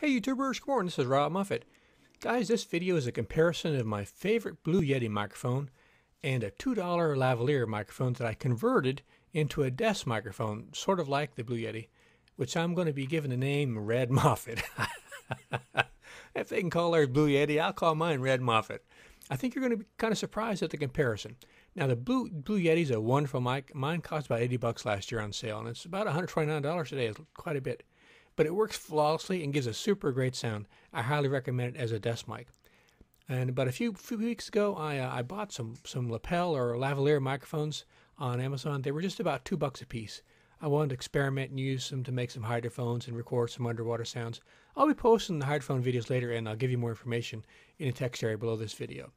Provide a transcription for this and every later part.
Hey YouTubers, good morning, this is Robb Moffett. Guys, this video is a comparison of my favorite Blue Yeti microphone and a $2 lavalier microphone that I converted into a desk microphone, sort of like the Blue Yeti, which I'm going to be giving the name Red Moffett. if they can call theirs Blue Yeti, I'll call mine Red Moffett. I think you're going to be kind of surprised at the comparison. Now, the Blue Blue Yeti is a wonderful mic. Mine cost about 80 bucks last year on sale, and it's about $129 today. It's quite a bit but it works flawlessly and gives a super great sound. I highly recommend it as a desk mic. And about a few few weeks ago, I uh, I bought some some lapel or lavalier microphones on Amazon. They were just about two bucks a piece. I wanted to experiment and use them to make some hydrophones and record some underwater sounds. I'll be posting the hydrophone videos later, and I'll give you more information in the text area below this video.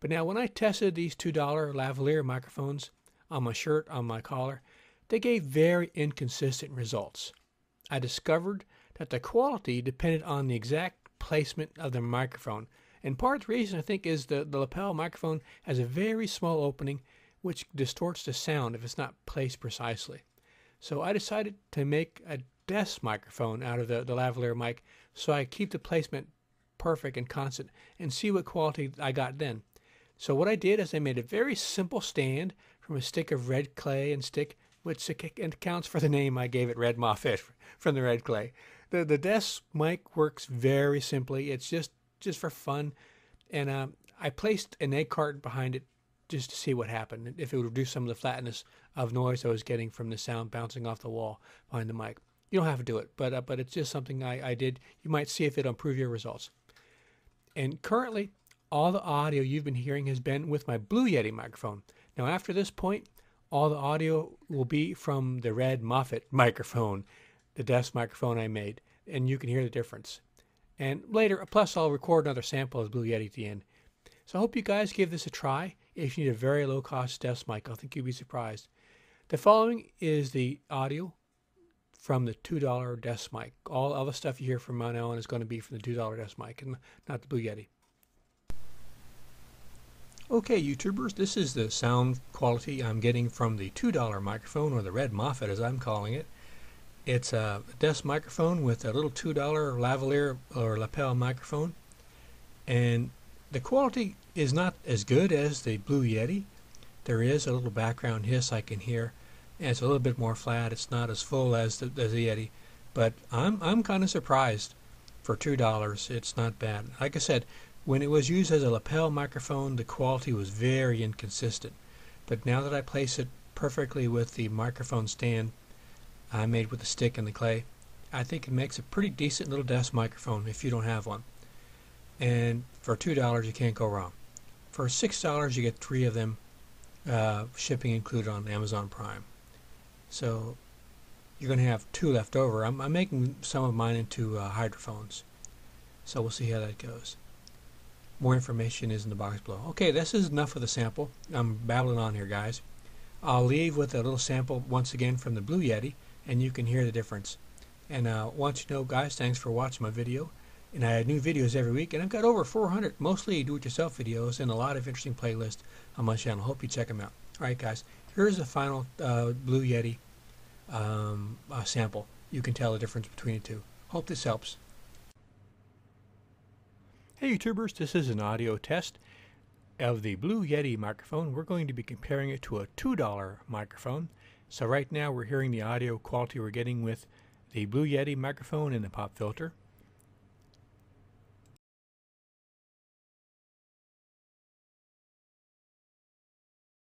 But now, when I tested these two dollar lavalier microphones on my shirt, on my collar, they gave very inconsistent results. I discovered that the quality depended on the exact placement of the microphone. And part of the reason I think is the, the lapel microphone has a very small opening which distorts the sound if it's not placed precisely. So I decided to make a desk microphone out of the, the lavalier mic so I keep the placement perfect and constant and see what quality I got then. So what I did is I made a very simple stand from a stick of red clay and stick which and accounts for the name I gave it, Red Moffett, from the red clay. The the desk mic works very simply. It's just just for fun, and uh, I placed an egg carton behind it just to see what happened. If it would reduce some of the flatness of noise I was getting from the sound bouncing off the wall behind the mic. You don't have to do it, but uh, but it's just something I, I did. You might see if it'll improve your results. And currently, all the audio you've been hearing has been with my Blue Yeti microphone. Now, after this point, all the audio will be from the Red Moffett microphone, the desk microphone I made, and you can hear the difference. And later, plus I'll record another sample of Blue Yeti at the end. So I hope you guys give this a try. If you need a very low cost desk mic, I think you'll be surprised. The following is the audio from the $2 desk mic. All, the stuff you hear from Mount Ellen is going to be from the $2 desk mic and not the Blue Yeti. Okay, YouTubers, this is the sound quality I'm getting from the $2 microphone, or the Red Moffett as I'm calling it. It's a desk microphone with a little $2 lavalier or lapel microphone. And the quality is not as good as the Blue Yeti. There is a little background hiss I can hear, and it's a little bit more flat. It's not as full as the, as the Yeti, but I'm, I'm kind of surprised for $2. It's not bad. Like I said, when it was used as a lapel microphone, the quality was very inconsistent. But now that I place it perfectly with the microphone stand I made with the stick and the clay, I think it makes a pretty decent little desk microphone if you don't have one. And for $2, you can't go wrong. For $6, you get three of them, uh, shipping included on Amazon Prime. So you're going to have two left over. I'm, I'm making some of mine into uh, hydrophones. So we'll see how that goes. More information is in the box below. Okay, this is enough of the sample. I'm babbling on here, guys. I'll leave with a little sample once again from the Blue Yeti, and you can hear the difference. And uh, want you to know, guys, thanks for watching my video. And I have new videos every week, and I've got over 400 mostly do-it-yourself videos and a lot of interesting playlists on my channel. Hope you check them out. All right, guys, here's the final uh, Blue Yeti um, uh, sample. You can tell the difference between the two. Hope this helps. Hey YouTubers, this is an audio test of the Blue Yeti microphone. We're going to be comparing it to a $2 microphone. So right now we're hearing the audio quality we're getting with the Blue Yeti microphone and the pop filter.